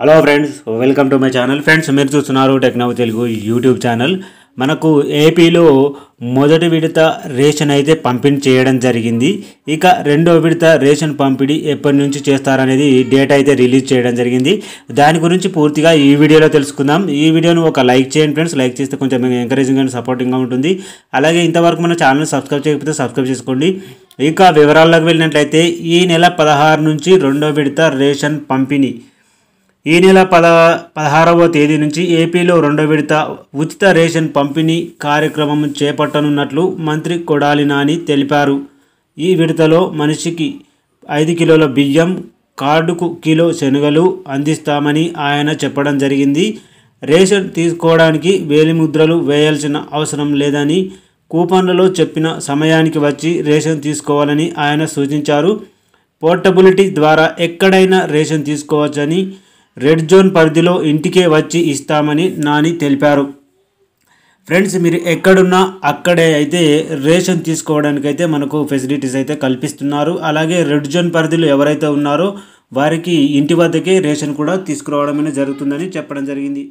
Hello friends welcome to my channel friends మీరు చూస్తున్నారు techno Telugu YouTube channel మనకు ఏపీలో మొదటి విడత రేషన్ అయితే పంపిణీ చేయడం జరిగింది. ఇక రెండో విడత రేషన్ పంపిణీ ఎప్పటి నుంచి చేస్తారనేది డేట్ అయితే రిలీజ్ చేయడం జరిగింది. దాని గురించి పూర్తిగా ఈ వీడియోలో తెలుసుకుందాం. ఈ వీడియోను ఒక లైక్ చేయండి ఫ్రెండ్స్ లైక్ చేస్తే కొంచెం ఎంకరేజింగ్ అండ్ సపోర్టింగ్గా ఉంటుంది. అలాగే ఇంతవరకు మన ఛానల్ సబ్స్క్రైబ్ చేయకపోతే సబ్స్క్రైబ్ చేసుకోండి. ఇక వివరాల్లోకి వెళ్ళినట్లయితే ఈ నెల పదహారు నుంచి రెండో విడత రేషన్ పంపిణీ ఈ నెల పద పదహారవ తేదీ నుంచి ఏపీలో రెండో విడత ఉచిత రేషన్ పంపిణీ కార్యక్రమం చేపట్టనున్నట్లు మంత్రి కొడాలి నాని తెలిపారు. ఈ విడతలో మనిషికి ఐదు కిలోల బియ్యం కార్డుకు కిలో శనగలు అందిస్తామని ఆయన చెప్పడం జరిగింది. రేషన్ తీసుకోవడానికి వేలిముద్రలు వేయాల్సిన అవసరం లేదని కూపన్లలో చెప్పిన సమయానికి వచ్చి రేషన్ తీసుకోవాలని ఆయన సూచించారు. పోర్టబిలిటీ ద్వారా ఎక్కడైనా రేషన్ తీసుకోవచ్చని రెడ్ జోన్ పరిధిలో ఇంటికే వచ్చి ఇస్తామని నాని తెలిపారు. ఫ్రెండ్స్ మీరు ఎక్కడున్నా అక్కడే అయితే రేషన్ తీసుకోవడానికి అయితే మనకు ఫెసిలిటీస్ అయితే కల్పిస్తున్నారు. అలాగే రెడ్ జోన్ పరిధిలో ఎవరైతే ఉన్నారో వారికి ఇంటి వద్దకే రేషన్ కూడా తీసుకురావడం అనేది జరుగుతుందని చెప్పడం జరిగింది.